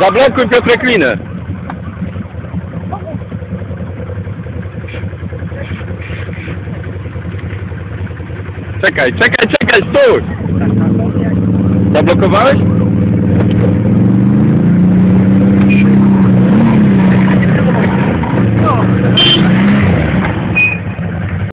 Zablokuj Piotrek linę. Czekaj, czekaj, czekaj, stój! Zablokowałeś?